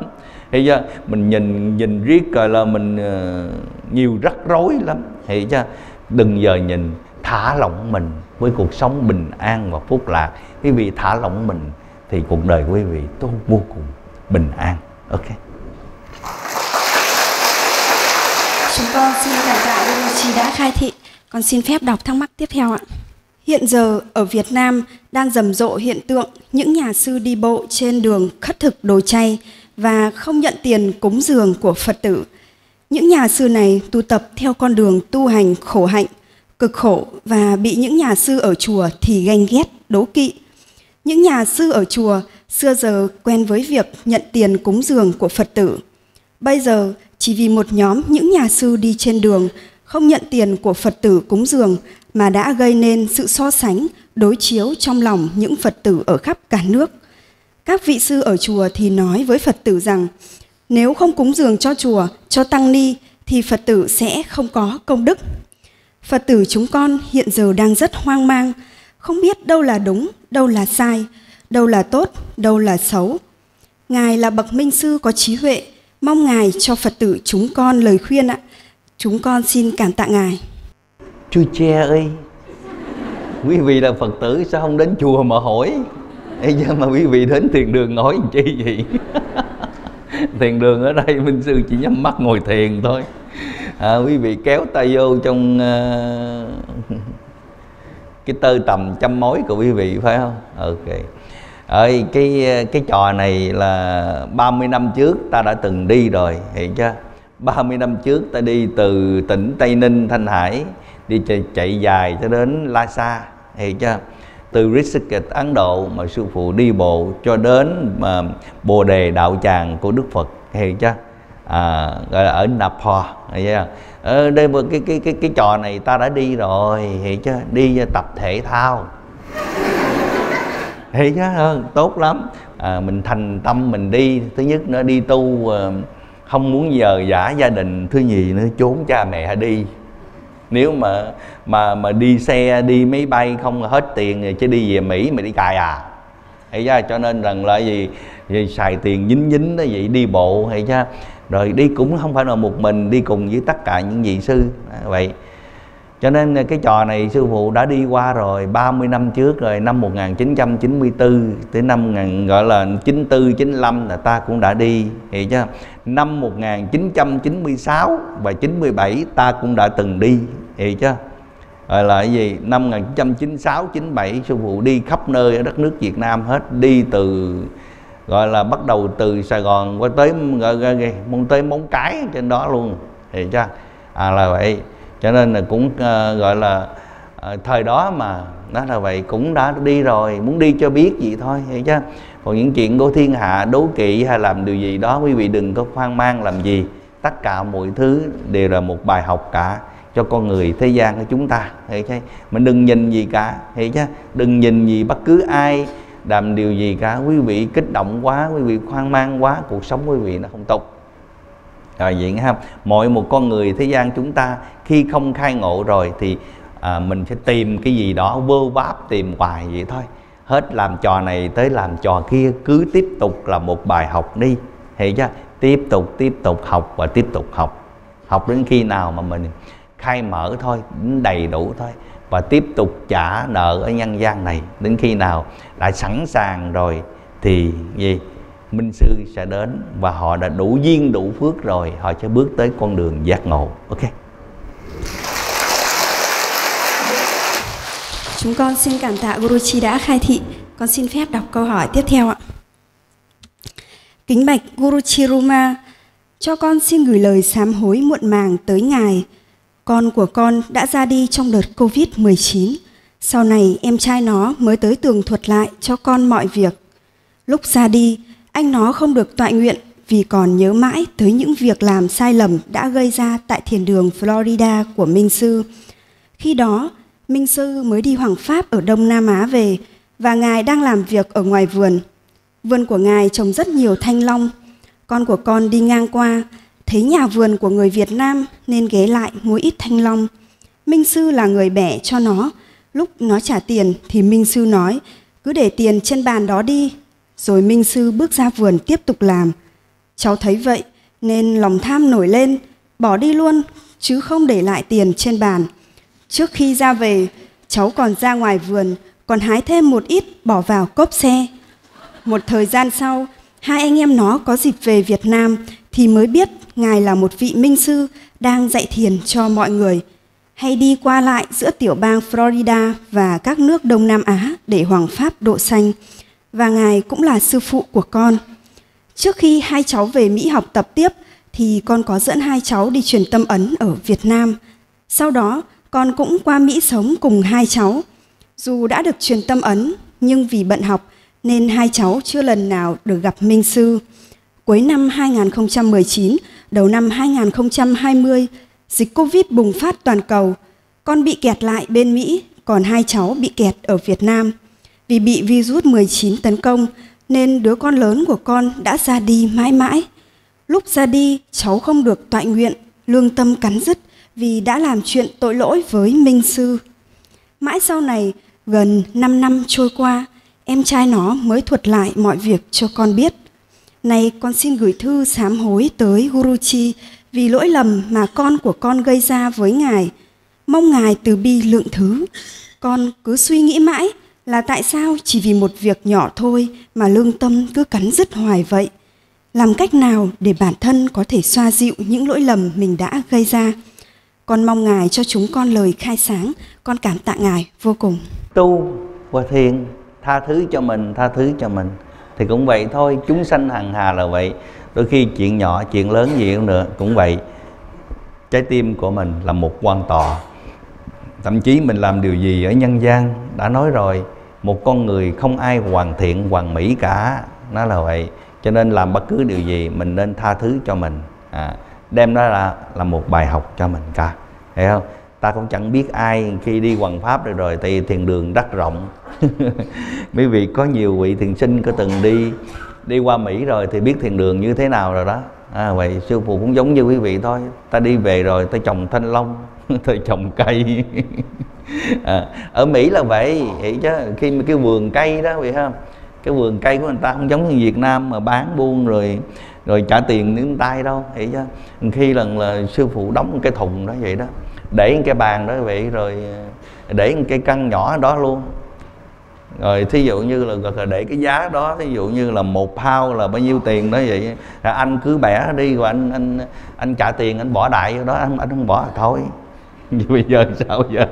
Hay chưa? Mình nhìn nhìn riết rồi là mình uh, nhiều rắc rối lắm. Hay chưa? Đừng giờ nhìn thả lỏng mình với cuộc sống bình an và phúc lạc. Quý vị thả lỏng mình thì cuộc đời quý vị tốt vô cùng bình an. Ok. Chúng con xin cảm tạ Lô Chi đã khai thị con xin phép đọc thắc mắc tiếp theo ạ Hiện giờ ở Việt Nam đang rầm rộ hiện tượng những nhà sư đi bộ trên đường khất thực đồ chay và không nhận tiền cúng dường của Phật tử. Những nhà sư này tu tập theo con đường tu hành khổ hạnh, cực khổ và bị những nhà sư ở chùa thì ganh ghét, đố kỵ. Những nhà sư ở chùa xưa giờ quen với việc nhận tiền cúng dường của Phật tử. Bây giờ chỉ vì một nhóm những nhà sư đi trên đường không nhận tiền của Phật tử cúng dường mà đã gây nên sự so sánh, đối chiếu trong lòng những Phật tử ở khắp cả nước. Các vị sư ở chùa thì nói với Phật tử rằng nếu không cúng dường cho chùa, cho tăng ni thì Phật tử sẽ không có công đức. Phật tử chúng con hiện giờ đang rất hoang mang, không biết đâu là đúng, đâu là sai, đâu là tốt, đâu là xấu. Ngài là bậc minh sư có trí huệ, mong Ngài cho Phật tử chúng con lời khuyên ạ. Chúng con xin cảm tạ Ngài. Chú che ơi Quý vị là Phật tử sao không đến chùa mà hỏi? Ê giờ mà quý vị đến thiền đường nói chi vậy? Thiền đường ở đây Minh Sư chỉ nhắm mắt ngồi thiền thôi. À, Quý vị kéo tay vô trong uh, Cái tơ tầm chăm mối của quý vị phải không? Ok. Ơi cái cái trò này là 30 năm trước ta đã từng đi rồi hiện chưa? 30 năm trước ta đi từ tỉnh Tây Ninh Thanh Hải đi chạy, chạy dài cho đến Lhasa hiểu chưa? Từ Rishikesh Ấn Độ mà sư phụ đi bộ cho đến mà Bồ đề đạo tràng của Đức Phật hiểu chưa? À, gọi là ở Nepal hiểu ở đây một cái cái cái cái trò này ta đã đi rồi hiểu chưa? Đi tập thể thao. Hiểu chưa? Ờ, tốt lắm. À, mình thành tâm mình đi. Thứ nhất nó đi tu uh, không muốn giờ giả gia đình thứ nhì nữa trốn cha mẹ đi. Nếu mà mà mà đi xe đi máy bay không hết tiền thì chứ đi về mỹ mà đi cài à. Hay ra cho nên rằng là gì, gì xài tiền dính dính đó vậy đi bộ hay chứ. Rồi đi cũng không phải là một mình đi cùng với tất cả những vị sư. À, vậy cho nên cái trò này sư phụ đã đi qua rồi 30 năm trước rồi năm 1994 tới năm gọi là 94 95 là ta cũng đã đi. Thì chứ năm 1996 và 97 ta cũng đã từng đi. Thì chứ rồi là cái gì? Năm 1996 97 sư phụ đi khắp nơi ở đất nước Việt Nam hết. Đi từ gọi là bắt đầu từ Sài Gòn qua tới gọi, gọi, gọi, tới Móng Cái trên đó luôn. Thì chứ à là vậy cho nên là cũng uh, gọi là uh, thời đó mà nó là vậy cũng đã đi rồi muốn đi cho biết gì thôi hiểu chứ còn những chuyện của thiên hạ đố kỵ hay làm điều gì đó quý vị đừng có hoang mang làm gì. Tất cả mọi thứ đều là một bài học cả cho con người thế gian của chúng ta hiểu chứ mình đừng nhìn gì cả hiểu chứ đừng nhìn gì bất cứ ai làm điều gì cả. Quý vị kích động quá quý vị hoang mang quá cuộc sống quý vị nó không tốt. Rồi vậy ha. Mọi một con người thế gian chúng ta khi không khai ngộ rồi thì à, mình sẽ tìm cái gì đó vô váp tìm hoài vậy thôi. Hết làm trò này tới làm trò kia cứ tiếp tục là một bài học đi. Hiểu chưa? Tiếp tục tiếp tục học và tiếp tục học. Học đến khi nào mà mình khai mở thôi đầy đủ thôi và tiếp tục trả nợ ở nhân gian này. Đến khi nào đã sẵn sàng rồi thì gì? Minh sư sẽ đến và họ đã đủ duyên đủ phước rồi họ sẽ bước tới con đường giác ngộ. Ok? Chúng con xin cảm tạ Guruji đã khai thị. Con xin phép đọc câu hỏi tiếp theo ạ. Kính bạch Guruji Ruma, cho con xin gửi lời sám hối muộn màng tới Ngài. Con của con đã ra đi trong đợt Covid-19. Sau này em trai nó mới tới tường thuật lại cho con mọi việc. Lúc ra đi, anh nó không được tọa nguyện vì còn nhớ mãi tới những việc làm sai lầm đã gây ra tại thiền đường Florida của Minh Sư. Khi đó, Minh Sư mới đi Hoàng Pháp ở Đông Nam Á về và Ngài đang làm việc ở ngoài vườn. Vườn của Ngài trồng rất nhiều thanh long. Con của con đi ngang qua, thấy nhà vườn của người Việt Nam nên ghé lại mua ít thanh long. Minh Sư là người bẻ cho nó. Lúc nó trả tiền thì Minh Sư nói, cứ để tiền trên bàn đó đi. Rồi Minh Sư bước ra vườn tiếp tục làm. Cháu thấy vậy nên lòng tham nổi lên, bỏ đi luôn chứ không để lại tiền trên bàn. Trước khi ra về, cháu còn ra ngoài vườn, còn hái thêm một ít bỏ vào cốp xe. Một thời gian sau, hai anh em nó có dịp về Việt Nam thì mới biết Ngài là một vị minh sư đang dạy thiền cho mọi người, hay đi qua lại giữa tiểu bang Florida và các nước Đông Nam Á để Hoàng Pháp độ sanh. Và Ngài cũng là sư phụ của con. Trước khi hai cháu về Mỹ học tập tiếp thì con có dẫn hai cháu đi truyền tâm ấn ở Việt Nam. Sau đó, con cũng qua Mỹ sống cùng hai cháu. Dù đã được truyền tâm ấn, nhưng vì bận học nên hai cháu chưa lần nào được gặp Minh Sư. Cuối năm 2019, đầu năm 2020, dịch Covid bùng phát toàn cầu. Con bị kẹt lại bên Mỹ, còn hai cháu bị kẹt ở Việt Nam. Vì bị virus 19 tấn công, nên đứa con lớn của con đã ra đi mãi mãi. Lúc ra đi, cháu không được tọa nguyện, lương tâm cắn rứt vì đã làm chuyện tội lỗi với Minh Sư. Mãi sau này, gần 5 năm trôi qua, em trai nó mới thuật lại mọi việc cho con biết. Này con xin gửi thư sám hối tới Guruji vì lỗi lầm mà con của con gây ra với Ngài. Mong Ngài từ bi lượng thứ. Con cứ suy nghĩ mãi là tại sao chỉ vì một việc nhỏ thôi mà lương tâm cứ cắn rứt hoài vậy. Làm cách nào để bản thân có thể xoa dịu những lỗi lầm mình đã gây ra. Con mong Ngài cho chúng con lời khai sáng, con cảm tạ Ngài vô cùng. Tu và thiền tha thứ cho mình, tha thứ cho mình. Thì cũng vậy thôi, chúng sanh hằng hà là vậy. Đôi khi chuyện nhỏ, chuyện lớn gì cũng được, cũng vậy. Trái tim của mình là một quan tòa. Thậm chí mình làm điều gì ở nhân gian, đã nói rồi, một con người không ai hoàn thiện, hoàn mỹ cả. Nó là vậy. Cho nên làm bất cứ điều gì mình nên tha thứ cho mình. À, đem đó là là một bài học cho mình cả hiểu không ta cũng chẳng biết ai khi đi hoàng pháp được rồi thì thiền đường rất rộng mấy vị có nhiều vị thiền sinh có từng đi đi qua mỹ rồi thì biết thiền đường như thế nào rồi đó à, vậy sư phụ cũng giống như quý vị thôi ta đi về rồi ta trồng thanh long thời trồng cây. À, ở mỹ là vậy hiểu chứ? Khi mà cái vườn cây đó vậy không cái vườn cây của người ta không giống như việt nam mà bán buôn rồi rồi trả tiền đến tay đâu hiểu chứ? Khi lần là sư phụ đóng một cái thùng đó vậy đó để cái bàn đó vậy rồi để cái căn nhỏ đó luôn. Rồi thí dụ như là để cái giá đó thí dụ như là một pound là bao nhiêu tiền đó vậy là anh cứ bẻ đi rồi anh anh anh trả tiền anh bỏ đại vô đó anh anh không bỏ thôi bây giờ sao giờ?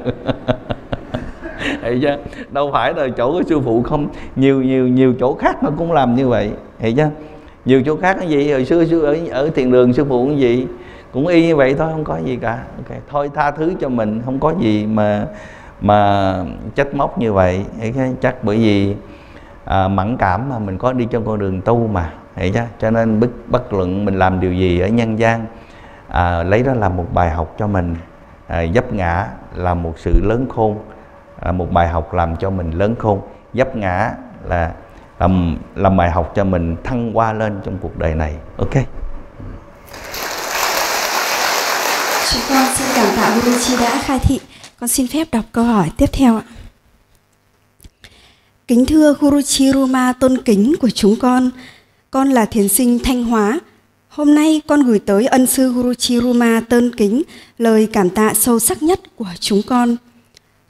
Hiểu chưa đâu phải là chỗ của sư phụ không. Nhiều nhiều nhiều chỗ khác nó cũng làm như vậy. Hiểu chưa nhiều chỗ khác cái gì? Hồi xưa, xưa ở, ở thiền đường sư phụ cũng gì? Cũng y như vậy thôi không có gì cả. Okay. thôi tha thứ cho mình không có gì mà mà trách móc như vậy. Chắc bởi vì à, mẫn cảm mà mình có đi trong con đường tu mà. Hiểu chưa cho nên bất bất luận mình làm điều gì ở nhân gian à, lấy đó làm một bài học cho mình à, dấp ngã là một sự lớn khôn à, một bài học làm cho mình lớn khôn. Dấp ngã là làm làm bài học cho mình thăng qua lên trong cuộc đời này. Ok. Chúng con xin cảm tạ Guruji đã khai thị. Con xin phép đọc câu hỏi tiếp theo ạ. Kính thưa Guruji Ruma tôn kính của chúng con. Con là thiền sinh Thanh Hóa Hôm nay con gửi tới ân sư Guruji Ruma tơn kính lời cảm tạ sâu sắc nhất của chúng con.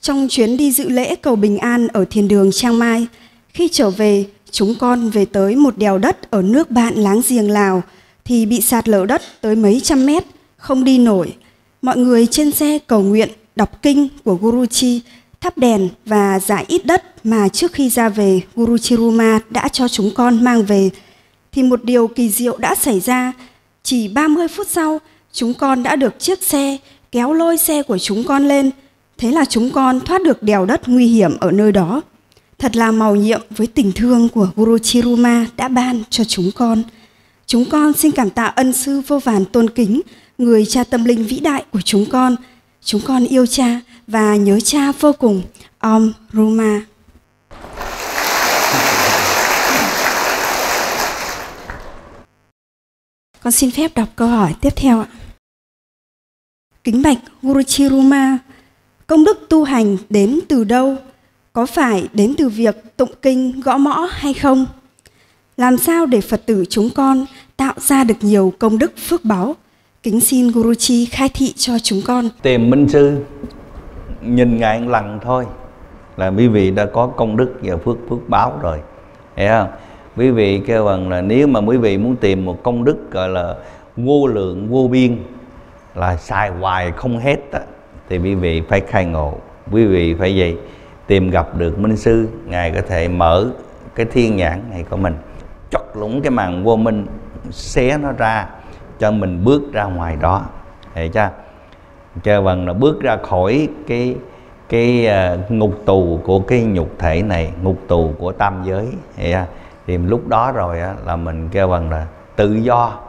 Trong chuyến đi dự lễ cầu bình an ở thiền đường Trang Mai, khi trở về, chúng con về tới một đèo đất ở nước bạn láng giềng Lào thì bị sạt lở đất tới mấy trăm mét, không đi nổi. Mọi người trên xe cầu nguyện, đọc kinh của Guruji, thắp đèn và giải ít đất mà trước khi ra về Guruji Ruma đã cho chúng con mang về. Thì một điều kỳ diệu đã xảy ra. Chỉ 30 phút sau, chúng con đã được chiếc xe kéo lôi xe của chúng con lên. Thế là chúng con thoát được đèo đất nguy hiểm ở nơi đó. Thật là màu nhiệm với tình thương của Guru Chiruma đã ban cho chúng con. Chúng con xin cảm tạ ân sư vô vàn tôn kính, người cha tâm linh vĩ đại của chúng con. Chúng con yêu cha và nhớ cha vô cùng. Om Ruma. Con xin phép đọc câu hỏi tiếp theo ạ. Kính bạch Guru Chiruma, công đức tu hành đến từ đâu? có phải đến từ việc tụng kinh gõ mõ hay không? Làm sao để Phật tử chúng con tạo ra được nhiều công đức phước báo? Kính xin Guru Chi khai thị cho chúng con. Tìm minh sư nhìn ngài lần thôi là quý vị đã có công đức và phước phước báo rồi. Hiểu không? Quý vị kêu bằng là nếu mà quý vị muốn tìm một công đức gọi là vô lượng vô biên là xài hoài không hết á, thì quý vị phải khai ngộ quý vị phải gì tìm gặp được minh sư ngài có thể mở cái thiên nhãn này của mình chọc lũng cái màn vô minh xé nó ra cho mình bước ra ngoài đó hiểu chưa cho bằng là bước ra khỏi cái cái uh, ngục tù của cái nhục thể này ngục tù của tam giới hiểu chưa? Thì lúc đó rồi á, là mình kêu bằng là tự do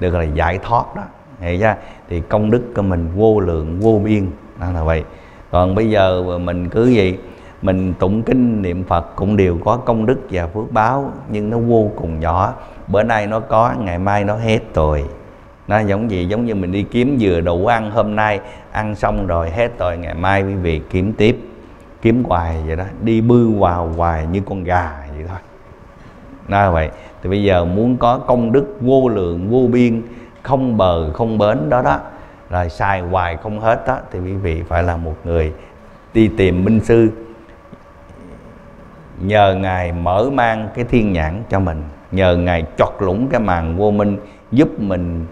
được là giải thoát đó. Hiểu chưa thì công đức của mình vô lượng vô biên đó là vậy. Còn bây giờ mình cứ gì mình tụng kinh niệm phật cũng đều có công đức và phước báo nhưng nó vô cùng nhỏ. Bữa nay nó có ngày mai nó hết rồi. Nó giống gì giống như mình đi kiếm vừa đủ ăn hôm nay ăn xong rồi hết rồi ngày mai quý vị kiếm tiếp kiếm hoài vậy đó. Đi bư vào hoài như con gà vậy thôi đó vậy. Thì bây giờ muốn có công đức vô lượng vô biên không bờ không bến đó đó rồi xài hoài không hết đó thì quý vị phải là một người đi tìm minh sư. Nhờ ngài mở mang cái thiên nhãn cho mình nhờ ngài chọt lũng cái màn vô minh giúp mình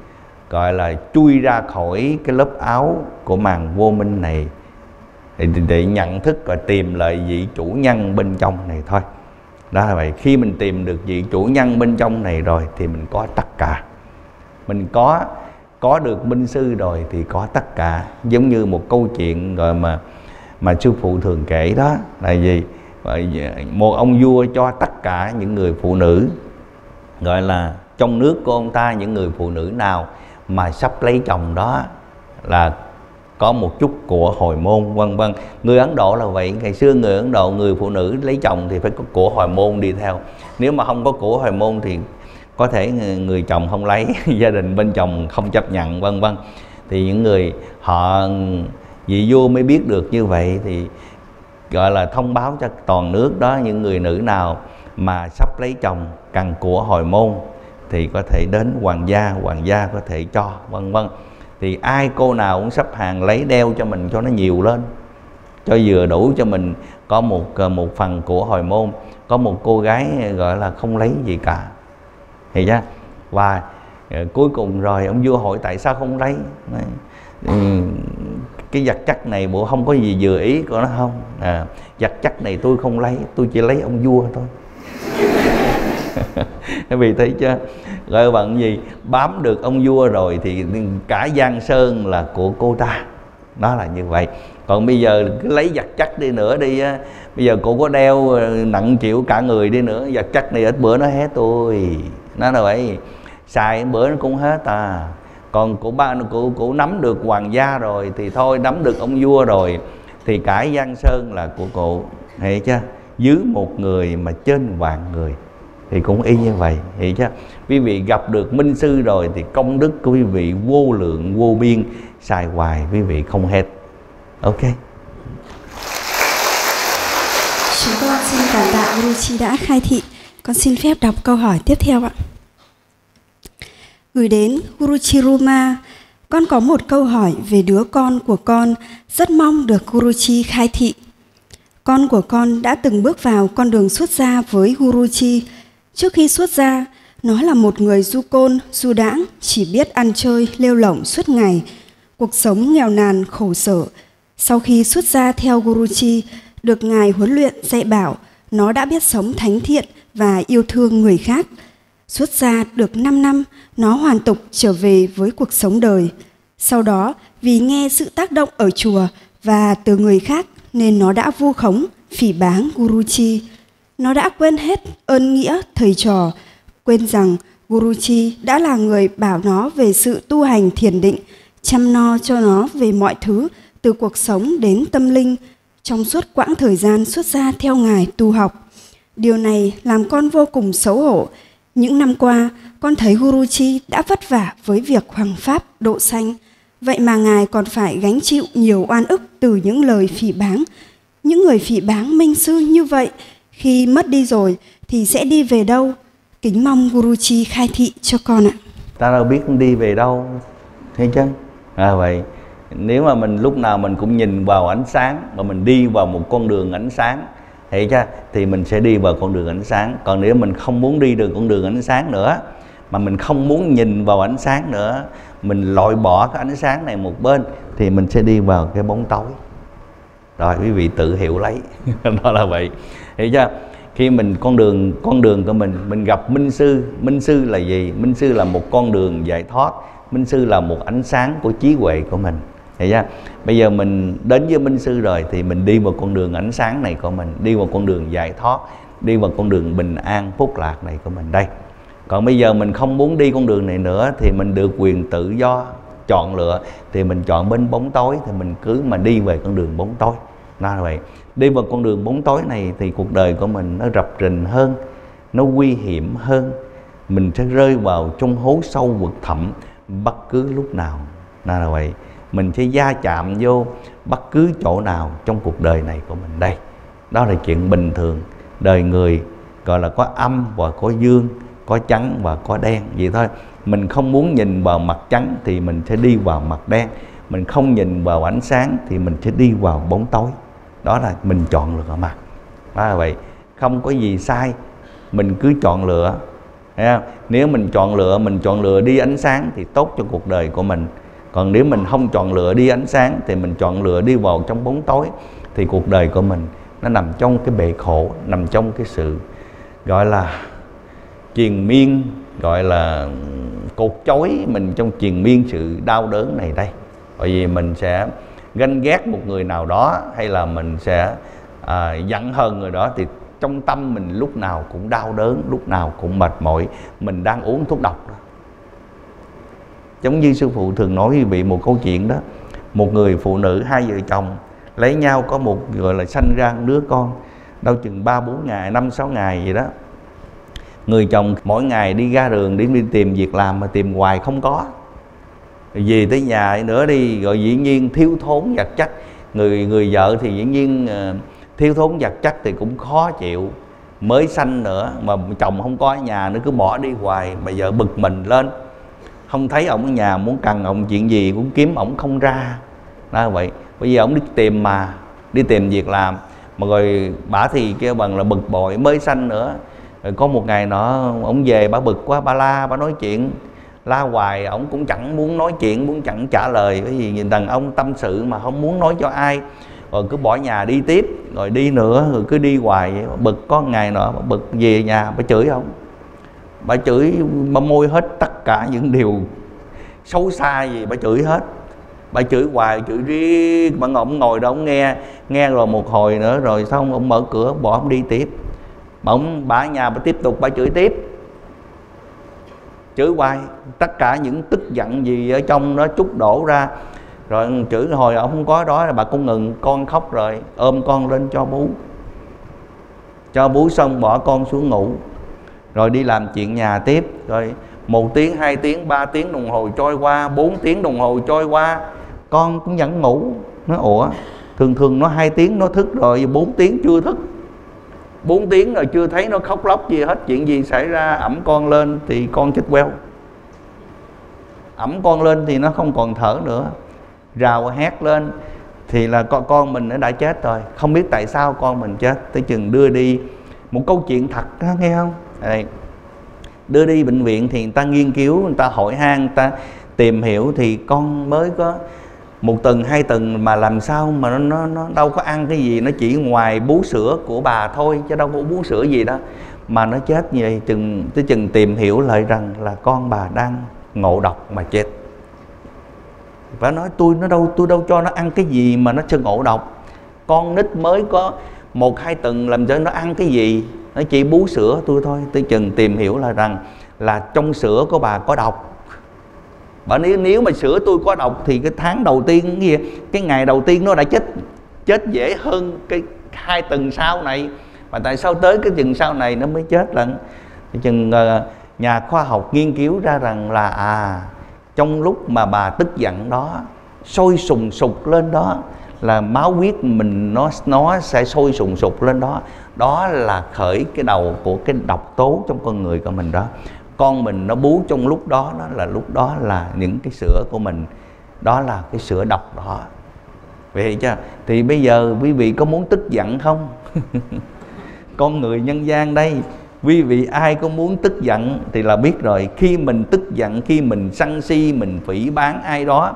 gọi là chui ra khỏi cái lớp áo của màn vô minh này để, để nhận thức và tìm lại vị chủ nhân bên trong này thôi đó là vậy. Khi mình tìm được vị chủ nhân bên trong này rồi thì mình có tất cả. Mình có có được minh sư rồi thì có tất cả. Giống như một câu chuyện rồi mà mà sư phụ thường kể đó, là gì? Một ông vua cho tất cả những người phụ nữ, gọi là trong nước của ông ta, những người phụ nữ nào mà sắp lấy chồng đó là có một chút của hồi môn, vân vân. Người ấn độ là vậy. Ngày xưa người ấn độ, người phụ nữ lấy chồng thì phải có của hồi môn đi theo. Nếu mà không có của hồi môn thì có thể người chồng không lấy, gia đình bên chồng không chấp nhận, vân vân. Thì những người họ vị vua mới biết được như vậy thì gọi là thông báo cho toàn nước đó, những người nữ nào mà sắp lấy chồng cần của hồi môn thì có thể đến hoàng gia hoàng gia có thể cho, vân vân thì ai cô nào cũng sắp hàng lấy đeo cho mình cho nó nhiều lên. Cho vừa đủ cho mình. Có một ờ, một phần của hồi môn có một cô gái ờ, gọi là không lấy gì cả. Thì ra và ờ, cuối cùng rồi ông vua hỏi tại sao không lấy? Ừ, cái vật chất này bộ không có gì vừa ý của nó không? À, vật chất này tôi không lấy tôi chỉ lấy ông vua thôi. Vì thấy chưa? Gọi bằng gì? Bám được ông vua rồi thì cả giang sơn là của cô ta. Đó là như vậy. Còn bây giờ cứ lấy vật chất đi nữa đi á. Bây giờ cô có đeo ờ, nặng chịu cả người đi nữa vật chất này ít bữa nó hết tôi. Nó là vậy, xài bữa nó cũng hết à. Còn cụ ba cụ cụ nắm được hoàng gia rồi thì thôi, nắm được ông vua rồi thì cả giang sơn là của cụ hiểu chưa dưới một người mà trên vạn người thì cũng y như vậy hiểu chưa quý vị gặp được minh sư rồi thì công đức của quý vị vô lượng vô biên xài hoài quý vị không hết. Ok. Chúng con xin cảm tạ Guru Chi đã khai thị. Con xin phép đọc câu hỏi tiếp theo ạ. Gửi đến Guru Chiruma, con có một câu hỏi về đứa con của con, rất mong được Guru Chi khai thị. Con của con đã từng bước vào con đường xuất gia với Guru Chi, Trước khi xuất gia, nó là một người du côn, du đãng, chỉ biết ăn chơi, lêu lỏng suốt ngày, cuộc sống nghèo nàn, khổ sở. Sau khi xuất gia theo Guruji, được Ngài huấn luyện dạy bảo, nó đã biết sống thánh thiện và yêu thương người khác. Xuất gia được 5 năm, nó hoàn tục trở về với cuộc sống đời. Sau đó, vì nghe sự tác động ở chùa và từ người khác nên nó đã vu khống, phỉ báng Guruji. Nó đã quên hết ơn nghĩa thầy trò, quên rằng Guruji đã là người bảo nó về sự tu hành thiền định, chăm no cho nó về mọi thứ từ cuộc sống đến tâm linh trong suốt quãng thời gian xuất gia theo ngài tu học. Điều này làm con vô cùng xấu hổ. Những năm qua, con thấy Guruji đã vất vả với việc hoàng pháp độ sanh, vậy mà ngài còn phải gánh chịu nhiều oan ức từ những lời phỉ báng. Những người phỉ báng minh sư như vậy, khi mất đi rồi thì sẽ đi về đâu? Kính mong Guruji khai thị cho con ạ. Ta đâu biết đi về đâu, thấy chứ? À vậy, nếu mà mình lúc nào mình cũng nhìn vào ánh sáng mà mình đi vào một con đường ánh sáng thì chứ thì mình sẽ đi vào con đường ánh sáng còn nếu mình không muốn đi được con đường ánh sáng nữa mà mình không muốn nhìn vào ánh sáng nữa mình loại bỏ cái ánh sáng này một bên thì mình sẽ đi vào cái bóng tối rồi quý vị tự hiểu lấy đó là vậy hiểu chưa? Khi mình con đường con đường của mình mình gặp minh sư minh sư là gì? Minh sư là một con đường giải thoát, minh sư là một ánh sáng của trí huệ của mình. Hiểu chưa? Bây giờ mình đến với minh sư rồi thì mình đi vào con đường ánh sáng này của mình, đi vào con đường giải thoát, đi vào con đường bình an, phúc lạc này của mình đây. Còn bây giờ mình không muốn đi con đường này nữa thì mình được quyền tự do chọn lựa, thì mình chọn bên bóng tối thì mình cứ mà đi về con đường bóng tối. Nó là vậy đi vào con đường bóng tối này thì cuộc đời của mình nó rập rình hơn, nó nguy hiểm hơn. Mình sẽ rơi vào trong hố sâu vực thẳm, bất cứ lúc nào. Là vậy, mình sẽ gia chạm vô bất cứ chỗ nào trong cuộc đời này của mình đây. Đó là chuyện bình thường. Đời người, gọi là có âm và có dương, có trắng và có đen, vậy thôi. Mình không muốn nhìn vào mặt trắng thì mình sẽ đi vào mặt đen. Mình không nhìn vào ánh sáng thì mình sẽ đi vào bóng tối đó là mình chọn lựa mà, đó là vậy. Không có gì sai. Mình cứ chọn lựa. Nếu mình chọn lựa mình chọn lựa đi ánh sáng thì tốt cho cuộc đời của mình. Còn nếu mình không chọn lựa đi ánh sáng thì mình chọn lựa đi vào trong bóng tối thì cuộc đời của mình nó nằm trong cái bể khổ nằm trong cái sự gọi là triền miên gọi là cột chối mình trong triền miên sự đau đớn này đây. Bởi vì mình sẽ ganh ghét một người nào đó hay là mình sẽ à, giận hờn người đó thì trong tâm mình lúc nào cũng đau đớn lúc nào cũng mệt mỏi. Mình đang uống thuốc độc đó. Giống như sư phụ thường nói với vị một câu chuyện đó một người phụ nữ hai vợ chồng lấy nhau có một gọi là sanh ra một đứa con đâu chừng ba bốn ngày năm sáu ngày gì đó. Người chồng mỗi ngày đi ra đường đi tìm việc làm mà tìm hoài không có về tới nhà nữa đi rồi dĩ nhiên thiếu thốn vật chất. Người người vợ thì dĩ nhiên ờ, thiếu thốn vật chất thì cũng khó chịu. Mới sanh nữa mà chồng không có ở nhà nữa, cứ bỏ đi hoài. Mà vợ bực mình lên. Không thấy ổng ở nhà, muốn cần ổng chuyện gì cũng kiếm ổng không ra. Đó, vậy. Bây giờ ổng đi tìm mà, đi tìm việc làm. Mà rồi bả thì kêu bằng là bực bội, mới sanh nữa. Rồi có một ngày nọ, ổng về bả bực quá bả la bả nói chuyện la hoài, ổng cũng chẳng muốn nói chuyện, muốn chẳng trả lời. Cái gì nhìn đàn ông tâm sự mà không muốn nói cho ai. Rồi cứ bỏ nhà đi tiếp, rồi đi nữa, rồi cứ đi hoài. Bực có ngày nọ bực về nhà, bà chửi không bà chửi bà môi hết tất cả những điều xấu xa gì, bà chửi hết. Bà chửi hoài, chửi riết. Mà ông ngồi đó ông nghe nghe rồi một hồi nữa, rồi xong ông mở cửa bỏ ông đi tiếp. Mà ông bà nhà bà tiếp tục, bà chửi tiếp. Chửi hoài tất cả những tức giận gì ở trong nó chút đổ ra. Rồi chửi hồi ông không có đó là bà cũng ngừng, con khóc rồi, ôm con lên cho bú. Cho bú xong bỏ con xuống ngủ. Rồi đi làm chuyện nhà tiếp, rồi một tiếng, hai tiếng, ba tiếng đồng hồ trôi qua, bốn tiếng đồng hồ trôi qua. Con cũng vẫn ngủ. Nó, ủa, thường thường nó hai tiếng nó thức rồi, bốn tiếng chưa thức. Bốn tiếng rồi chưa thấy nó khóc lóc gì hết, chuyện gì xảy ra, ẩm con lên thì con chết queo ẩm con lên thì nó không còn thở nữa. Rào hét lên thì là con con mình nó đã chết rồi. Không biết tại sao con mình chết. Tới chừng đưa đi một câu chuyện thật đó nghe không? Đây đưa đi bệnh viện thì người ta nghiên cứu người ta hỏi han người ta tìm hiểu thì con mới có một tuần hai tuần mà làm sao mà nó nó, nó đâu có ăn cái gì nó chỉ ngoài bú sữa của bà thôi chứ đâu có bú sữa gì đó. Mà nó chết như vậy chừng tới chừng tìm hiểu lại rằng là con bà đang ngộ độc mà chết. Và nói tôi nó đâu tôi đâu cho nó ăn cái gì mà nó sẽ ngộ độc. Con nít mới có một hai tuần làm cho nó ăn cái gì? Nó chỉ bú sữa tôi thôi. Tôi chừng tìm hiểu là rằng là trong sữa của bà có độc. Và nếu nếu mà sữa tôi có độc thì cái tháng đầu tiên cái gì? Cái ngày đầu tiên nó đã chết chết dễ hơn cái hai tuần sau này. Mà tại sao tới cái chừng sau này nó mới chết lần chừng uh, nhà khoa học nghiên cứu ra rằng là à trong lúc mà bà tức giận đó, sôi sùng sục lên đó, là máu huyết mình nó nó sẽ sôi sùng sục lên đó. Đó là khởi cái đầu của cái độc tố trong con người của mình đó. Con mình nó bú trong lúc đó đó là lúc đó là những cái sữa của mình. Đó là cái sữa độc đó. Vậy chứ thì bây giờ quý vị có muốn tức giận không? Con người nhân gian đây quý vị ai có muốn tức giận thì là biết rồi. Khi mình tức giận khi mình sân si mình phỉ bán ai đó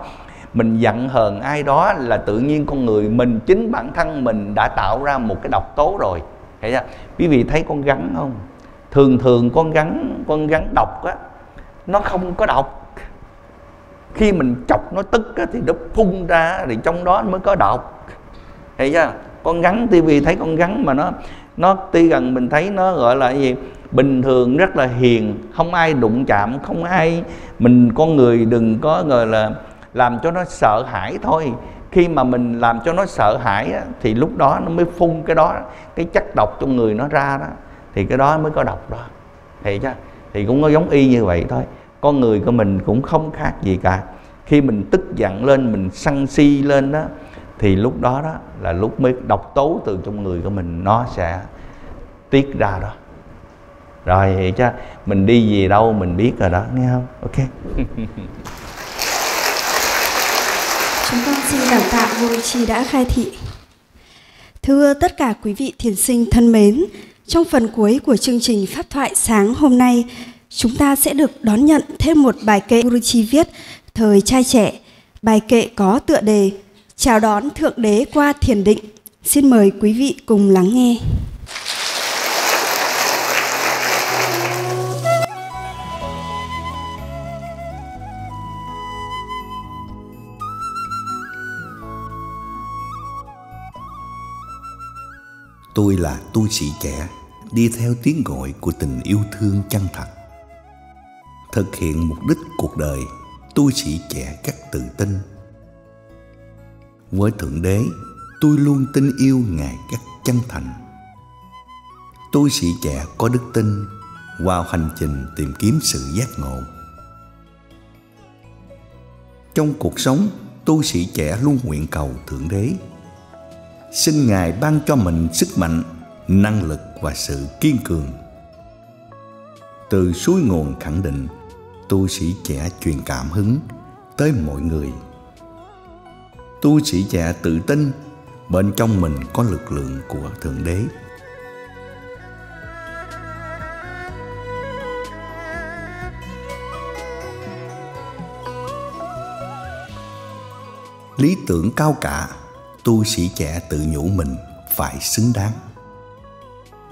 mình giận hờn ai đó là tự nhiên con người mình chính bản thân mình đã tạo ra một cái độc tố rồi. Thấy chưa? Quý vị thấy con rắn không? Thường thường con rắn con rắn độc á nó không có độc. Khi mình chọc nó tức á, thì nó phun ra thì trong đó mới có độc. Thấy chưa? Con rắn tivi thấy con rắn mà nó nó tuy gần mình thấy nó gọi là gì bình thường rất là hiền không ai đụng chạm không ai mình con người đừng có gọi là làm cho nó sợ hãi thôi. Khi mà mình làm cho nó sợ hãi á, thì lúc đó nó mới phun cái đó cái chất độc trong người nó ra đó thì cái đó mới có độc đó. Thì chứ thì cũng có giống y như vậy thôi. Con người của mình cũng không khác gì cả. Khi mình tức giận lên mình sân si lên đó thì lúc đó đó là lúc mới độc tố từ trong người của mình nó sẽ tiết ra đó. Rồi vậy chứ mình đi gì đâu mình biết rồi đó nghe không? Ok. Chúng con xin cảm tạ vô trì đã khai thị. Thưa tất cả quý vị thiền sinh thân mến trong phần cuối của chương trình Pháp thoại sáng hôm nay, chúng ta sẽ được đón nhận thêm một bài kệ Guruji viết thời trai trẻ. Bài kệ có tựa đề Chào đón Thượng Đế qua thiền định. Xin mời quý vị cùng lắng nghe. tôi là tu sĩ trẻ, đi theo tiếng gọi của tình yêu thương chân thật thực hiện mục đích cuộc đời, tu sĩ trẻ các tự tin với thượng đế, tôi luôn tin yêu ngài cách chân thành. Tôi sĩ trẻ có đức tin vào hành trình tìm kiếm sự giác ngộ. Trong cuộc sống tu sĩ trẻ luôn nguyện cầu thượng đế, xin ngài ban cho mình sức mạnh, năng lực và sự kiên cường. Từ suối nguồn khẳng định tu sĩ trẻ truyền cảm hứng tới mọi người tu sĩ trẻ tự tin, bên trong mình có lực lượng của thượng đế. Lý tưởng cao cả, tu sĩ trẻ tự nhủ mình phải xứng đáng.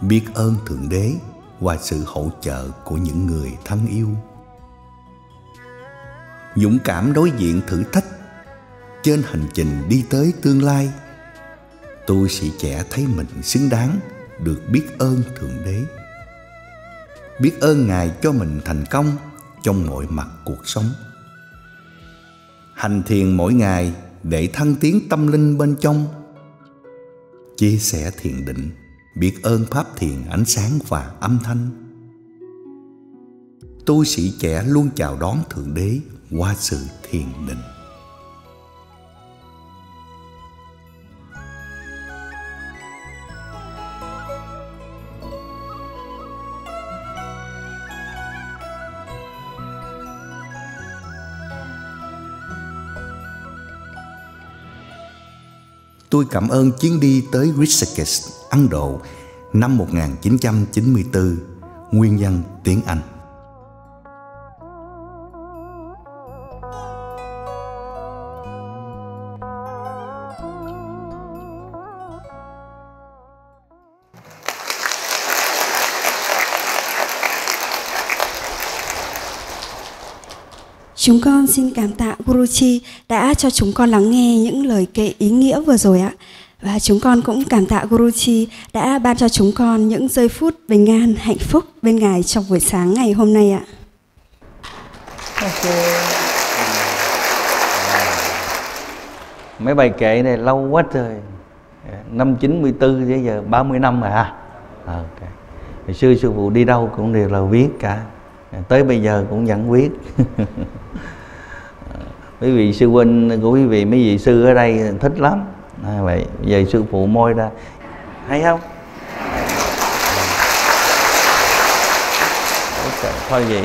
Biết ơn thượng đế và sự hỗ trợ của những người thân yêu. Dũng cảm đối diện thử thách trên hành trình đi tới tương lai, tôi sĩ trẻ thấy mình xứng đáng được biết ơn thượng đế. Biết ơn ngài cho mình thành công trong mọi mặt cuộc sống. Hành thiền mỗi ngày để thăng tiến tâm linh bên trong. Chia sẻ thiền định, biết ơn pháp thiền ánh sáng và âm thanh. Tu sĩ trẻ luôn chào đón thượng đế qua sự thiền định. Tôi cảm ơn chuyến đi tới Rishikesh, Ấn Độ năm 1994, nguyên nhân tiếng Anh. Chúng con xin cảm tạ Guruji đã cho chúng con lắng nghe những lời kệ ý nghĩa vừa rồi ạ. Và chúng con cũng cảm tạ Guruji đã ban cho chúng con những giây phút bình an, hạnh phúc bên Ngài trong buổi sáng ngày hôm nay ạ. Mấy bài kệ này lâu quá rồi Năm 94 tới giờ 30 năm rồi ha à, okay. Hồi xưa sư phụ đi đâu cũng đều là viết cả Tới bây giờ cũng vẫn quyết. Quý vị sư huynh của quý vị mấy vị sư ở đây thích lắm. À, Vậy giờ sư phụ môi ra. Hay không? Okay. Thôi vậy.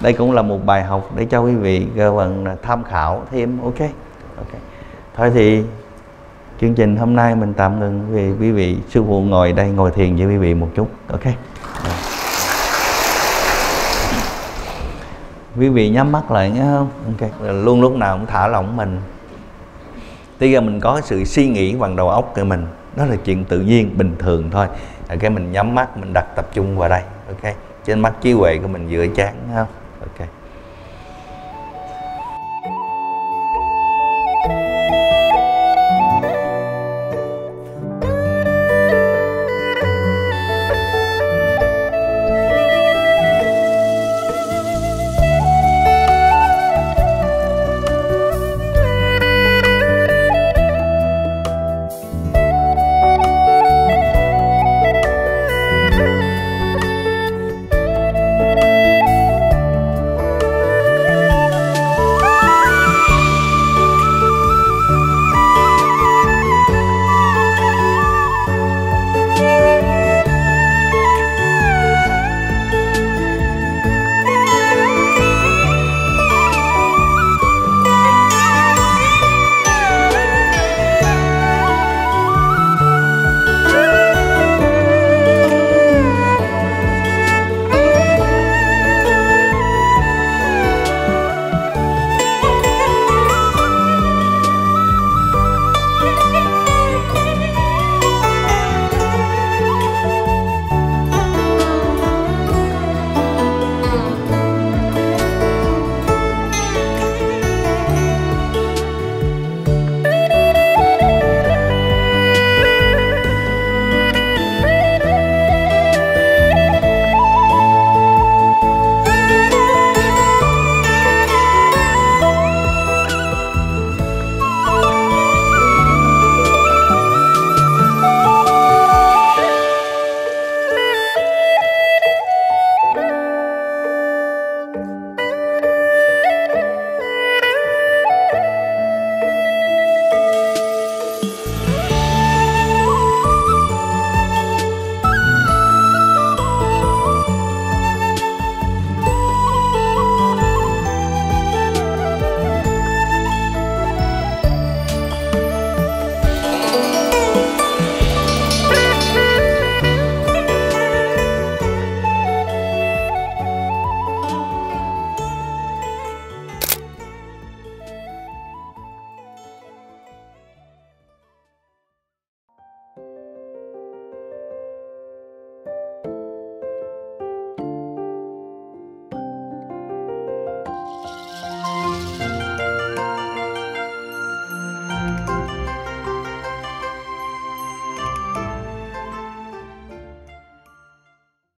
Đây cũng là một bài học để cho quý vị cơ vận tham khảo thêm. Ok ok. Thôi thì chương trình hôm nay mình tạm ngừng vì quý vị sư phụ ngồi đây ngồi thiền với quý vị một chút. Ok. Quý vị nhắm mắt lại nhé. Không ok. Luôn lúc nào cũng thả lỏng mình. Tuy giờ mình có sự suy nghĩ bằng đầu óc của mình. Đó là chuyện tự nhiên, bình thường thôi. Cái mình nhắm mắt, mình đặt tập trung vào đây. Ok. Trên mắt trí huệ của mình dựa chán không? Ok.